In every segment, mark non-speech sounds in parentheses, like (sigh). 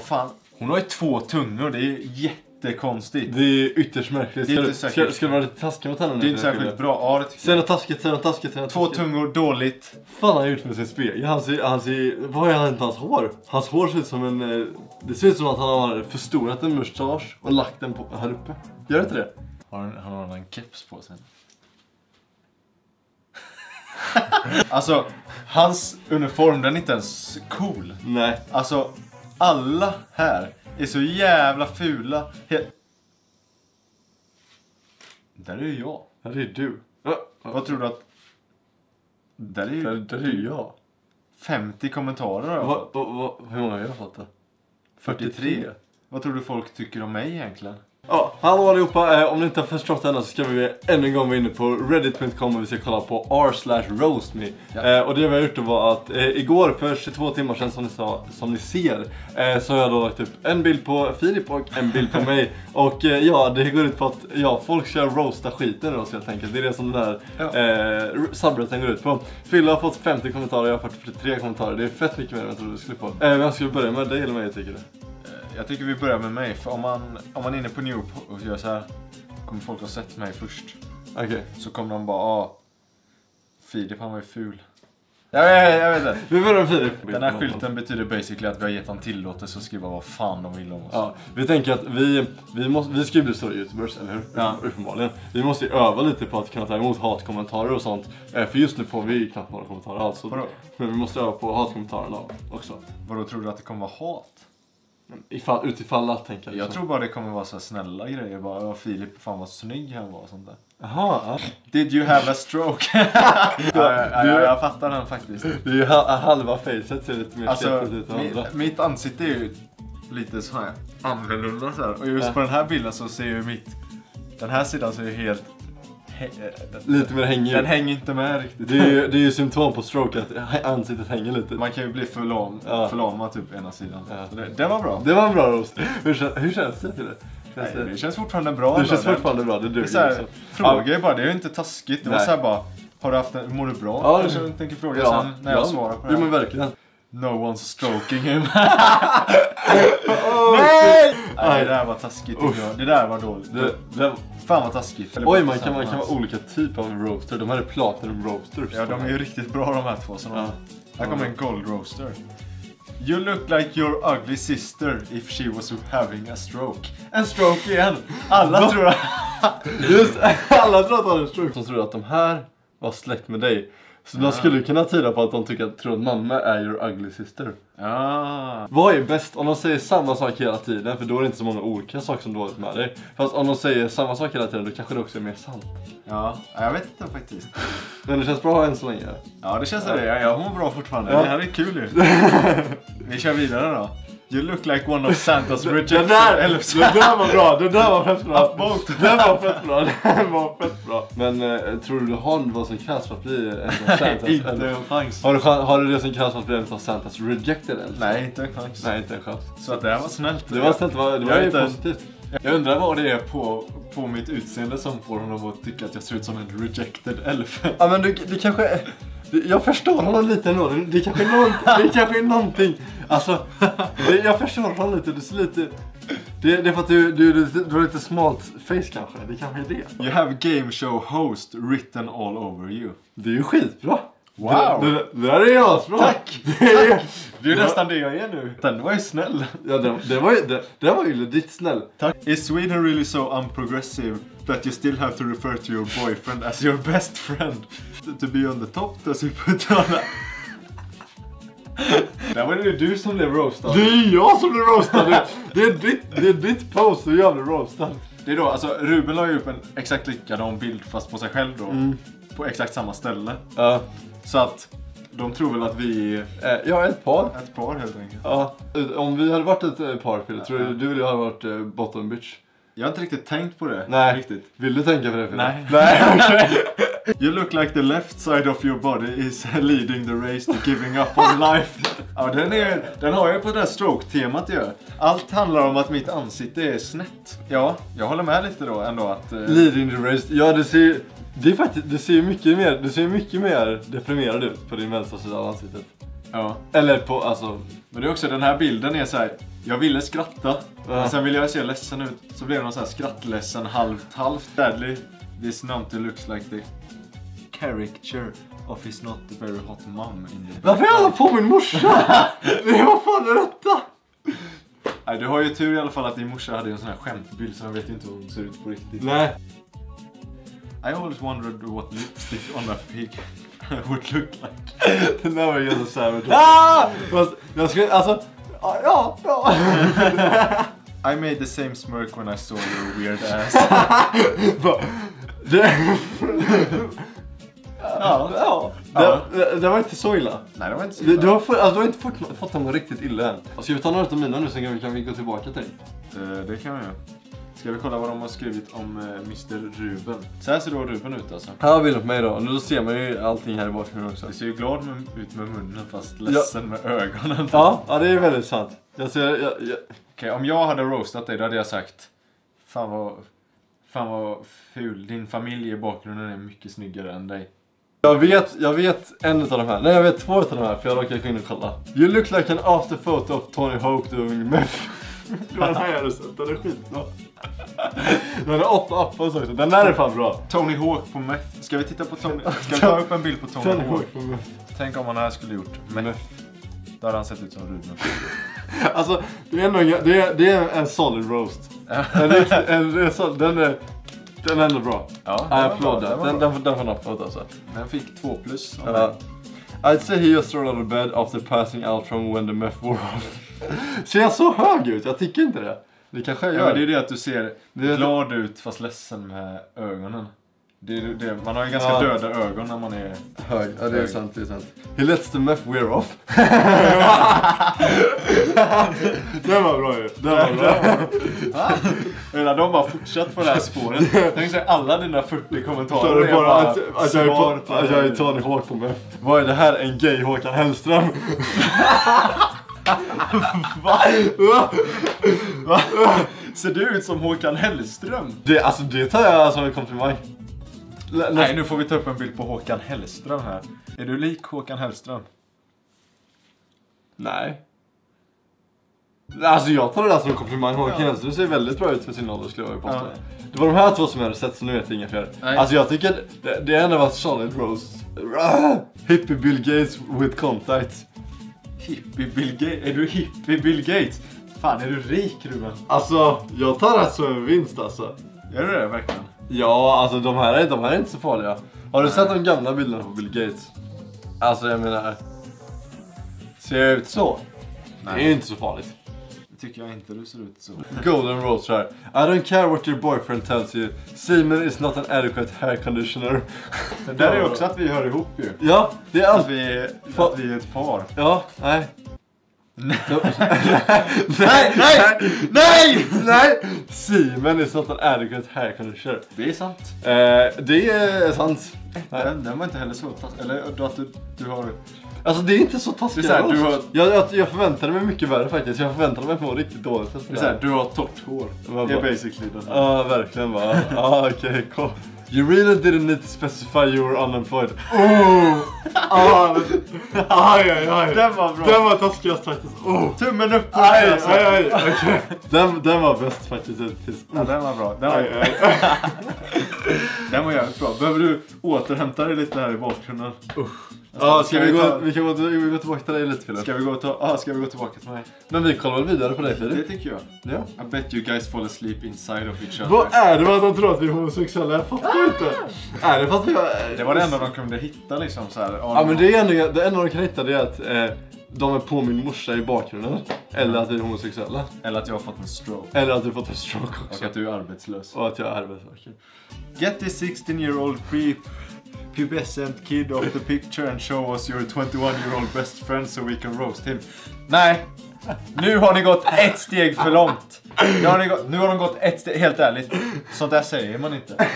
Vad fan, hon har ju två tungor, det är jättekonstigt. Det är ytterst märkligt. Det är inte du- ska, säkert. ska du vara lite taskig mot henne nu? Det är inte särskilt bra. Ja, det tycker Säg något taskigt, säg något taskigt, säg något Två taskigt. tungor, dåligt. fan har han gjort med sin spegel? Han ser, han ser, vad är inte hans hår? Hans hår ser ut som en... eh, Det ser ut som att han har förstorat en mustasch och lagt den på, här uppe. Gör det inte det? Har han, han har en keps på sig. (laughs) alltså, hans uniform den är inte ens cool. Nej. Alltså, alla här är så jävla fula. He där är ju jag. Ja, det är du. Vad tror du att... Där är Där, ju där är ju jag. 50 kommentarer har jag Va, fått. va, va, hur många har jag fått då? 43. Vad tror du folk tycker om mig egentligen? Ja, hallå allihopa! Eh, om ni inte har förstått det ännu så ska vi än en gång vara inne på reddit.com och vi ska kolla på r slash roastme. Ja. Eh, och det vi har gjort var att eh, igår för 22 timmar sedan som ni, sa, som ni ser eh, så har jag då lagt upp en bild på Filip och en bild på mig. (laughs) Och eh, ja, det går ut på att ja, folk ska roasta skiten ur oss helt enkelt. Det är det som den här Ja. eh, subredditen går ut på. Fille har fått 50 kommentarer, jag har fått 43 kommentarer. Det är fett mycket mer än jag trodde du skulle få. Eh, vem ska vi börja med? Dig eller mig tycker du? Jag tycker vi börjar med mig, för om man, om man är inne på New och gör så här kommer folk ha sett mig först. Okej. Så kommer de bara, ah, Filip han var ju ful. Jag vet, jag vet inte. Vi börjar med Filip. Den här skylten betyder basically att vi har gett han tillåtelse att skriva vad fan de vill om oss. Ja, vi tänker att vi, vi, måste, vi ska ju bli stora youtubers, eller hur? Ja. Uppenbarligen. Vi måste ju öva lite på att kunna ta emot hatkommentarer och sånt. Eh, För just nu får vi knappt några kommentarer alls. Vadå? Men vi måste öva på hatkommentarerna också. Vadå, tror du att det kommer vara hat? Ifall, utifall att tänka. Jag liksom. tror bara det kommer vara så snälla grejer. Bara, ja, Filip, fan vad snygg han var och sånt där. Jaha, ja. Did you have a stroke? (laughs) ja, ja, ja, jag fattar den faktiskt. Det är ju ha- halva facet ser lite mer Alltså, ut än andra. mitt ansikte är ju lite så här annorlunda så här. Och just på den här bilden så ser ju mitt... Den här sidan ser ju helt... Eh, den, Lite mer hängig. den hänger inte med riktigt. Det är ju det är ju symptom på stroke att ansiktet hänger lite. Man kan ju bli förlam, Ja. förlamad typ ena sidan. Ja. Det, det var bra. Det var en bra roast. Hur, hur känns det till det? Känns Nej, det, det känns fortfarande bra. det känns fortfarande bra, det Det är duger här, liksom. frågor bara, det är ju inte taskigt. Det var Nej. så här bara, har du haft en, mår du bra? Ja, jag tänker fråga sen när jag svarar på det Jo här. men verkligen. No one's stroking him. (laughs) (laughs) Nej! Nej, det där var taskigt tycker jag. Det där var dåligt. Det, det, Fan vad taskigt. oj, man kan, man kan vara olika typer av roaster. De här är platinum roasters. Ja, de är ju riktigt bra de här två. Så de, Ja. Här kommer en gold roaster. You look like your ugly sister if she was having a stroke. En stroke igen! Alla tror att... Just alla tror att de har en stroke. De tror att de här var släkt med dig. Så de Ja. skulle kunna tyda på att de tycker att, tror att mamma är your ugly sister. Ah. Vad är bäst? Om de säger samma sak hela tiden, för då är det inte så många olika saker som dåligt med dig. Fast om de säger samma sak hela tiden, då kanske det också är mer sant. Ja, jag vet inte faktiskt. (laughs) Men det känns bra än så länge. Ja, det känns det. Jag, jag mår bra fortfarande. Ja. Det här är kul ju. (laughs) Vi kör vidare då. You look like one of Santas (laughs) rejected där, elves. det där var bra, det där var fett bra. Den var fett bra, den var fett bra. Men eh, tror du du har vad som krävs för att bli en av (laughs) Santas? Inte eller- en chans. Har du, har du det som krävs för att bli en av Santas rejected elves? Nej, inte en chans. Nej, inte en chans. Så att det här var snällt. Det var snällt, det var, det var ju inte. positivt. Jag undrar vad det är på, på mitt utseende som får honom att tycka att jag ser ut som en rejected elf. Ja men det, det kanske Jag förstår honom lite ändå. Det, kanske är någon, det kanske är någonting. Alltså, (laughs) det, jag förstår honom lite. Du ser lite... Det, det är för att du, du, du, du har lite smalt face kanske. Det kanske är det. You have game show host written all over you. Det är ju skitbra. Wow. Det, det, det där är asbra. Tack. (laughs) Det, är, Det är nästan det jag är nu. Den var ju snäll. ja, det, det, var ju, det, det var ju legit snäll. Tack. Is Sweden really so unprogressive that you still have to refer to your boyfriend as your best friend? To be on the top does you put on a... Där var det du som blev roastad. Det är jag som blir roastad. Det, är ditt, det är ditt post och jag blir roastad. Det är då, alltså Ruben la ju upp en exakt likadan bild fast på sig själv då. Mm. På exakt samma ställe. Ja, Så att de tror väl att vi är eh, är ett par. ett par helt enkelt. Ja, om vi hade varit ett eh, par Fille, tror du du och jag hade varit eh, bottom bitch? Jag har inte riktigt tänkt på det. Nej. Riktigt. Vill du tänka på det? Nej. Nej. (laughs) You look like the left side of your body is (laughs) leading the race to giving up on life. Ja, den, är, den har jag på det där stroke-temat ju. Allt handlar om att mitt ansikte är snett. Ja, jag håller med lite då ändå att... Eh, Leading the race. Ja, det ser det är faktiskt, det ser mycket mer, det ser mycket mer deprimerad ut på din vänstra sida av ansiktet. Ja. Eller på, alltså, Men det är också den här bilden är så här. Jag ville skratta, men sen ville jag se ledsen ut. Så blev det någon sån här skrattledsen, halvt halvt. Sadly, this numpty looks like the caricature of his not very hot mom in the... Varför är alla på min morsa? (laughs) Nej, vad fan detta? Nej, du har ju tur i alla fall att din morsa hade en sån här skämtbild så jag vet ju inte hur hon ser ut på riktigt. Nej. I always wondered what lipstick on a pig (laughs) would look like. (laughs) Där var ju ganska savage. Ah! Fast jag skulle, alltså, ja, ja. (laughs) I made the same smirk when I saw your weird ass. Det, ja. ja, det, det, det var inte så illa. Nej, det var inte så illa. du, har, fått, alltså, du har inte fått, fått dem riktigt illa än. Ska vi ta några av mina nu så kan vi, kan vi gå tillbaka till dig? Eh, Det kan vi göra. Ska vi kolla vad de har skrivit om eh, Mr Ruben? Så här ser då Ruben ut alltså. Här har bilden på mig då. Nu ser man ju allting här i bakgrunden också. Du ser ju glad med, ut med munnen fast ledsen med ögonen. Ja, ja det är väldigt sant. Jag ser, jag, jag, Okej, om jag hade roastat dig då hade jag sagt Fan vad, fan vad ful. Din familj i bakgrunden är mycket snyggare än dig. jag, vet, jag vet en av de här. Nej jag vet två av de här för jag råkade gå in och kolla. You look like an after photo of Tony Hawk doing meth. (laughs) Det var den här jag hade sett, den är skitbra. Den har åtta appar också, den där är fan bra. Tony Hawk på meth. Ska vi titta på Tony? (laughs) Ska vi ta upp en bild på Tony, Tony Hawk? På. Tänk om han här skulle gjort meth. Då hade han sett ut som Ruben. (laughs) Alltså, det är, ändå, en- det är, det är en solid roast. En, en, en, den, är, den är ändå bra. Ja, I den var applaud den Den, den, får- den får en applåd alltså. Den fick två plus. mig. I'd say he just rolled out of bed after passing out from when the meth wore off. Ser jag så hög ut? Jag tycker inte det. Det kanske jag Ja, gör. men det är det att du ser Det glad ut fast ledsen med ögonen. Det är det. Man har ju ganska Ja. döda ögon när man är... hög. Ja, det är Hög. sant. Det är sant. He lets the meth wear off. (laughs) den var bra ju. Den var bra. (laughs) Eller de har bara fortsatt på det här spåret. Tänk sig alla dina 40 Så kommentarer är det bara att, att, jag är på, att jag är Tony Hawk på meth. Vad är det här? En gay Håkan Hellström? (laughs) Va? Va? Ser du ut som Håkan Hellström? Det, alltså, det tar jag som en komplimang. L- Nej, nu får vi ta upp en bild på Håkan Hellström här. Är du lik Håkan Hellström? Nej. Alltså jag tar det där som en komplimang. Håkan Hellström ser väldigt bra ut för sin ålder skulle jag vilja påstå. Ja. Det var de här två som jag hade sett så nu vet jag inga fler. Nej. Alltså jag tycker det, det enda var solid roast. Ah, Hippie Bill Gates with contacts. Hippie Bill Gates? Är du hippie Bill Gates? Fan, är du rik Ruben? Alltså jag tar det som en vinst alltså. Gör du det verkligen? Ja, alltså de här, är, de här är inte så farliga. Har du sett de gamla bilderna på Bill Gates? Alltså jag menar. Ser jag ut så? Det är ju inte så farligt. Tycker jag inte du ser ut så. Golden Rose här. I don't care what your boyfriend tells you. Semen is not an adequate hair conditioner. Det där är också att vi hör ihop ju. Ja, det är Att allt. vi är, att vi är ett par. Ja, nej. Nej, nej, nej, nej! nej! Semen is not an adequate hair conditioner. Det är sant. Eh, det är sant. Nej. Den, den var inte heller så. Eller att du, du har... Alltså det är inte så taskigt. Det är så här, du har- jag, jag, jag förväntade mig mycket värre faktiskt. Jag förväntade mig att må riktigt dåligt. efter Det är så här, du har torrt hår. Det är bra. basically den. Ja, verkligen va. Ja, okej, cool. You really didn't need to specify you were unemployed. Oh! (laughs) Ah, men- aj, aj, aj. Den var bra. Den var taskigast faktiskt. Oh! Tummen upp på Aj, den alltså. aj, aj, okej. Den, den var bäst faktiskt hittills. Ja, den var bra. Den Aj, var, aj. (laughs) den var jävligt bra. Behöver du återhämta dig lite här i bakgrunden? Ja, ska vi, gå, ta- vi kan gå, vi gå tillbaka till dig lite Filip. Ska vi gå, ta, ah, ska vi gå tillbaka till mig? Men vi kollar väl vidare på dig Det Filip? tycker jag. Ja. I bet you guys fall asleep inside of each other. Vad är det med att de tror att vi är homosexuella? Jag fattar inte. Är det för att vi har... Det var det enda de kunde hitta liksom så här. Ja men det är ändå, det enda de kan hitta det är att eh, de är på min morsa i bakgrunden. Eller att vi är homosexuella. Eller att jag har fått en stroke. Eller att du fått en stroke Och också. att du är arbetslös. Och att jag är arbetsmarknad. Get this 16 year old pre pubescent kid off the picture and show us your 21 year old best friend so we can roast him. Nej! Nu har ni gått ett steg för långt. Nu har, ni gått, nu har de gått ett steg, helt ärligt. Sånt där säger man inte.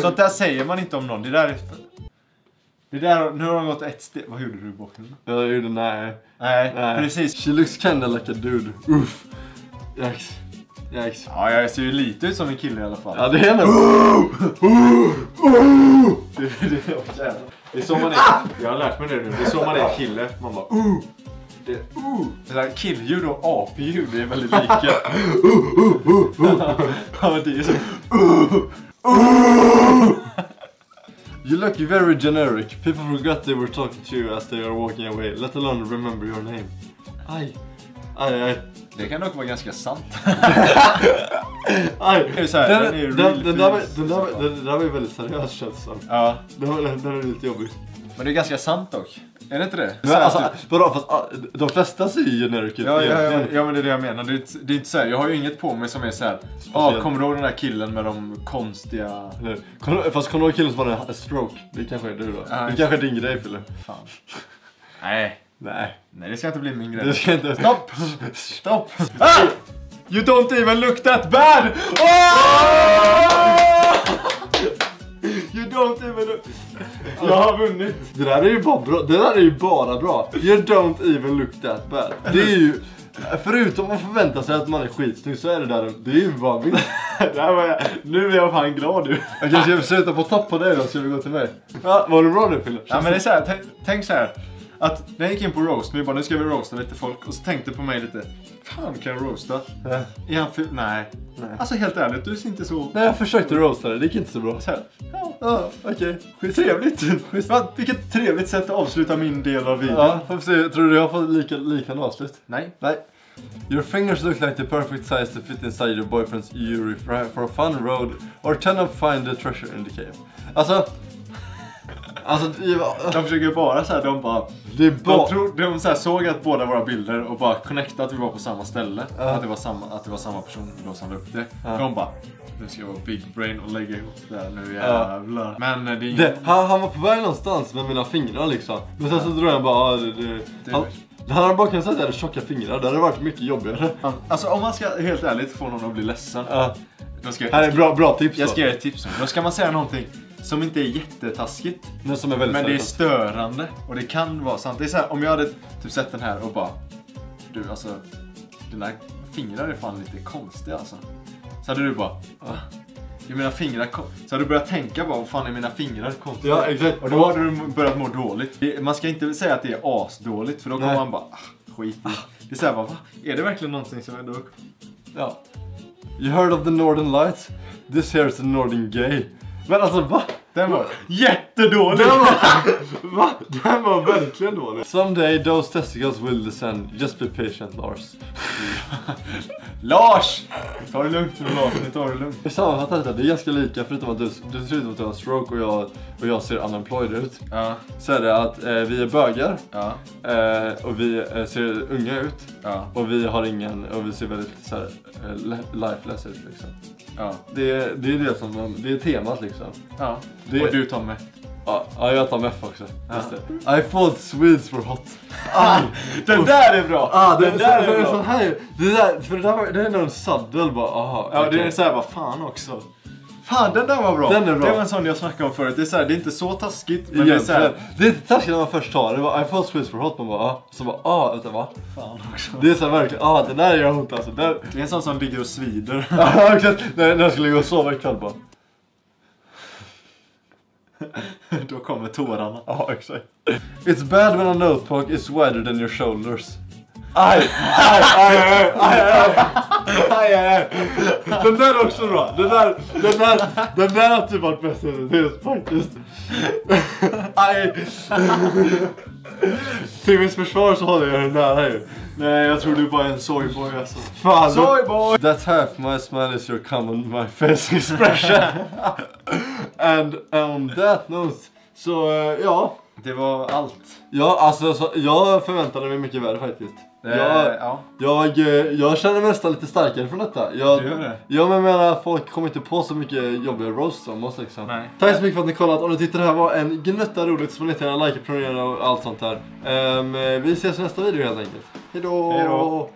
Sånt där säger man inte om någon. Det där är... Det där, nu har de gått ett steg. Vad gjorde du i bakgrunden? Jag gjorde nej. Nej, nej. precis. She looks kinda like a dude. Uff. Yikes. Yikes. Ja, jag ser ju lite ut som en kille i alla fall. Ja det är nog... Det, det, det är så man är. Jag har lärt mig det nu. Det är så man är kille. Man bara uh. Det, uh, det där killljud och apljud är väldigt lika. ja, det är så. (laughs) You look very generic. People forgot they were talking to you as they are walking away, let alone remember your name. Aj. Aj, aj. Det kan dock vara ganska sant. aj. Det är så här, den, den är den, den, där var, den, där, var- såklart. den, där var ju väldigt seriös känns det. Ja, Den, den, den är lite jobbig. men det är ganska sant dock. Är det inte det? Men alltså, typ- vadå, fast ah, de flesta ser ju generic. Ja, ja, ja, ja, men det är det jag menar. Det är, det är inte så här, jag har ju inget på mig som är så här. Ja, Speciellt. kommer du ihåg den där killen med de konstiga... Kommer du- Fast kommer du ihåg killen som hade en stroke? Det kanske är du då? Ja, det kanske är din grej Fille? Nej, Nej. nej det ska inte bli min Det grej. ska inte... Stopp! Stopp! Ah! You don't even look that bad! Oh! You don't even look... Jag har vunnit. Det där är ju bara bra. Det där är ju bara bra. You don't even look that bad. Det är ju... Förutom att förvänta sig att man är skitsnygg så är det där, det är ju bara. Det jag, nu är jag fan glad du. Jag kanske ska sluta på topp på dig då, ska vi gå till mig? Ja, var det bra nu Fille? Ja men det är så här, tänk, tänk så här. Att när jag gick in på roast, vi bara nu ska vi roasta lite folk och så tänkte jag på mig lite. Fan kan jag roasta? Nej. Är han ful? Nej. Nej. Alltså helt ärligt, du ser inte så... Nej, jag försökte roasta dig, det gick inte så bra. så här. Ja, Ja, okej. Schysst. trevligt. Va, vilket trevligt sätt att avsluta min del av videon. Ja, får se. Tror du jag har fått lika, liknande avslut? Nej. Nej. Your fingers look like the perfect size to fit inside your boyfriend's Yuri for a fun road or tend to find the treasure in the cave. Alltså... Alltså, det var- De försöker bara så här, de bara... det är De, bara... tror, de så här såg att båda våra bilder och bara connectade att vi var på samma ställe. Ja. Att, det var samma, att det var samma person då som la upp det. Ja. De bara, nu ska jag vara big brain och lägga ihop det här nu jävlar. Men eh, det är inget... Det, han, han var på väg någonstans med mina fingrar liksom. Men sen så drog jag bara... ah, det, det, Det- han, han hade bara kunnat säga att jag hade tjocka fingrar, det hade varit mycket jobbigare. Alltså om man ska helt ärligt få någon att bli ledsen. Ja. Då ska Här är jag, bra, bra tips jag då. ska ge ett tips. Då ska man säga någonting som inte är jättetaskigt. Men som är väldigt Men det är störande. Och det kan vara sant. Det är så här, om jag hade typ sett den här och bara Du alltså Dina fingrar är fan lite konstiga alltså. Så hade du bara Va? Är mina fingrar kon-" Så hade du börjat tänka bara vad fan är mina fingrar konstiga? Ja, exakt. Och då hade du börjat må dåligt. Man ska inte säga att det är asdåligt för då kommer man bara ah, skit i. Det är såhär bara va? Är det verkligen någonting som ändå... Ja. You heard of the Northern Lights? This here is the Northern Gay. Men alltså va? Den var jättedålig! Den var, va? Den var verkligen dålig. Someday those testicles will descend. Just be patient Lars. (laughs) Lars! Ta det lugnt nu Lars, nu tar det lugnt. Jag sammanfattar detta, det är ganska lika förutom att du, du ser ut att du har stroke och jag, och jag ser unemployed ut. Ja, Så är det att eh, vi är bögar ja, eh, och vi eh, ser unga ut. ja, Och vi har ingen, och vi ser väldigt så här, eh, le- lifeless ut liksom. ja. Det, är- det är det som, det är temat liksom. ja. Det- Och du Tommy. Ja, ja jag tar MEF också. Ja. Det. I thought Swedes were hot. Aj! (laughs) Den där är bra! Ah, det, den där för, är bra! så här, det där, för det där det är en saddel bara, aha. Ja, det okej. är såhär, vad fan också. Fan, den där var bra. Den är bra. Det var en sån jag snackade om förut. Det är, så här, det är inte så taskigt, men det är Egentligen. såhär... Det är inte taskigt när man först tar det. var, I thought Swedes were hot. Man bara, ah. Så bara, ah, vänta va? Fan också. Det är så här verkligen, ah den där gör ont alltså. Den, Det är en sån som ligger och svider. (laughs) Ja, exakt. när, när jag skulle gå och sova ikväll bara. (laughs) Då kommer tårarna. Ja, exakt. It's bad when a notebook is wider than your shoulders. Aj, aj, aj, aj, aj, aj, aj, aj, aj. Den där är också bra. Den där, den där, den där har typ varit bäst hittills faktiskt. Aj. Till mitt försvar så håller jag den nära ju. Nej, jag tror du bara är en soyboy alltså. Fan. Soyboy! That half my smile is your common my face expression. And on that note, så eh, ja. Det var allt. Ja, alltså så, jag förväntade mig mycket värre faktiskt. Jag, Eh, ja. jag, eh, jag känner mig nästan lite starkare från detta. Jag, Du gör det? Ja men jag menar, folk kommer inte på så mycket jobbiga roasts om oss liksom. Nej. Tack så mycket för att ni kollat. Om ni tyckte det här var en gnutta roligt så får ni gärna likea, prenumerera och allt sånt där. Ehm, vi ses i nästa video helt enkelt. Hejdå! Hejdå.